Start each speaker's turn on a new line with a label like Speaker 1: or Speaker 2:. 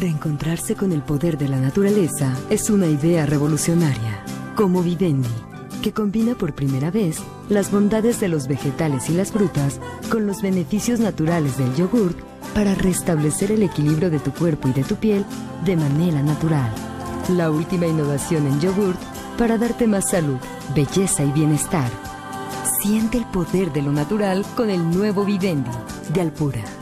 Speaker 1: Reencontrarse con el poder de la naturaleza es una idea revolucionaria, como Vivendi, que combina por primera vez las bondades de los vegetales y las frutas con los beneficios naturales del yogurt para restablecer el equilibrio de tu cuerpo y de tu piel de manera natural. La última innovación en yogurt para darte más salud, belleza y bienestar. Siente el poder de lo natural con el nuevo Vivendi de Alpura.